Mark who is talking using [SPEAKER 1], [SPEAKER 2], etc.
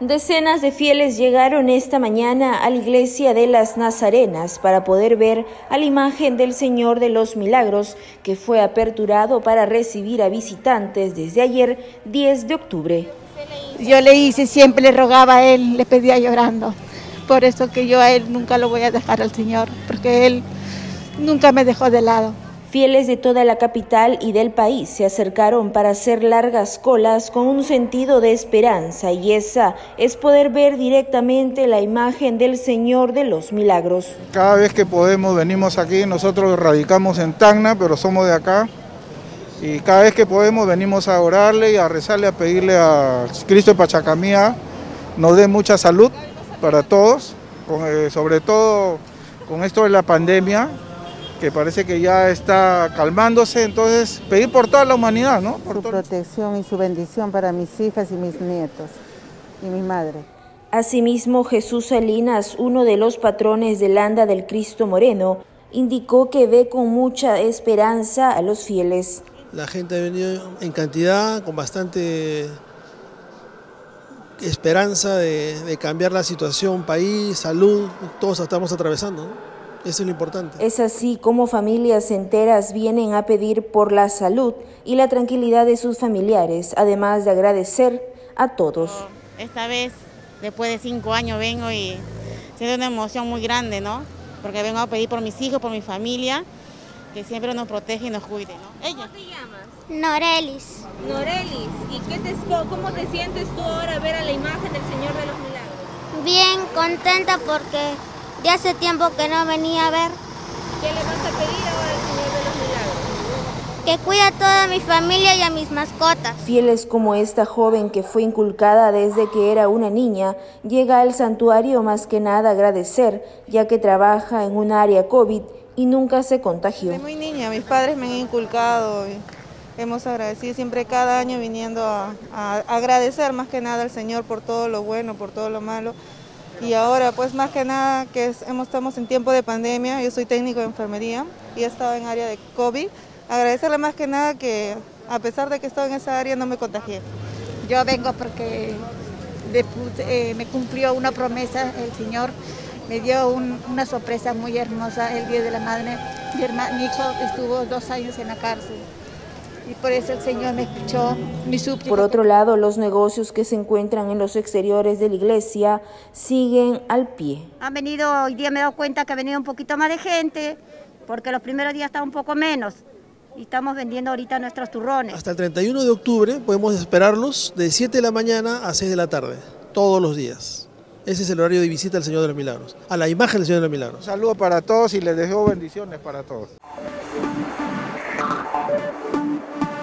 [SPEAKER 1] Decenas de fieles llegaron esta mañana a la iglesia de las Nazarenas para poder ver a la imagen del Señor de los Milagros que fue aperturado para recibir a visitantes desde ayer 10 de octubre.
[SPEAKER 2] Yo le hice, siempre le rogaba a él, le pedía llorando. Por eso que yo a él nunca lo voy a dejar al Señor, porque él nunca me dejó de lado.
[SPEAKER 1] Fieles de toda la capital y del país se acercaron para hacer largas colas con un sentido de esperanza y esa es poder ver directamente la imagen del Señor de los Milagros.
[SPEAKER 3] Cada vez que podemos venimos aquí, nosotros radicamos en Tacna, pero somos de acá. Y cada vez que podemos venimos a orarle y a rezarle, a pedirle a Cristo de Pachacamía nos dé mucha salud para todos, eh, sobre todo con esto de la pandemia, que parece que ya está calmándose, entonces pedir por toda la humanidad, ¿no? Por
[SPEAKER 4] su protección y su bendición para mis hijas y mis nietos y mi madre.
[SPEAKER 1] Asimismo, Jesús Salinas, uno de los patrones del Anda del Cristo Moreno, indicó que ve con mucha esperanza a los fieles.
[SPEAKER 5] La gente ha venido en cantidad, con bastante esperanza de, de cambiar la situación, país, salud, todos estamos atravesando. ¿no? Eso es lo importante.
[SPEAKER 1] Es así como familias enteras vienen a pedir por la salud y la tranquilidad de sus familiares, además de agradecer a todos.
[SPEAKER 6] Esta vez, después de cinco años, vengo y siento una emoción muy grande, ¿no? Porque vengo a pedir por mis hijos, por mi familia, que siempre nos protege y nos cuide, ¿no?
[SPEAKER 7] Ella. ¿Cómo te llamas?
[SPEAKER 8] Norelis.
[SPEAKER 7] Norelis, ¿y qué te, cómo te sientes tú ahora ver a la imagen del Señor de los Milagros?
[SPEAKER 8] Bien, contenta porque de hace tiempo que no venía a ver.
[SPEAKER 7] ¿Qué le vas a pedir ahora al Señor de los Milagros?
[SPEAKER 8] Que cuida a toda mi familia y a mis mascotas.
[SPEAKER 1] Fieles como esta joven que fue inculcada desde que era una niña, llega al santuario más que nada a agradecer, ya que trabaja en un área COVID y nunca se contagió.
[SPEAKER 9] Soy muy niña, mis padres me han inculcado. Y hemos agradecido siempre cada año viniendo a, a agradecer más que nada al Señor por todo lo bueno, por todo lo malo y ahora pues más que nada que estamos en tiempo de pandemia, yo soy técnico de enfermería y he estado en área de COVID, agradecerle más que nada que a pesar de que he en esa área no me contagié.
[SPEAKER 2] Yo vengo porque eh, me cumplió una promesa el Señor, me dio una sorpresa muy hermosa el Día de la Madre, mi, mi hijo estuvo dos años en la cárcel y por eso el Señor me escuchó mi súplica.
[SPEAKER 1] Por otro lado, los negocios que se encuentran en los exteriores de la iglesia siguen al pie.
[SPEAKER 2] Han venido, hoy día me he dado cuenta que ha venido un poquito más de gente, porque los primeros días estaba un poco menos. Y estamos vendiendo ahorita nuestros turrones.
[SPEAKER 5] Hasta el 31 de octubre podemos esperarlos de 7 de la mañana a 6 de la tarde, todos los días. Ese es el horario de visita al Señor de los Milagros, a la imagen del Señor de los Milagros.
[SPEAKER 3] Un saludo para todos y les deseo bendiciones para todos. Thank you.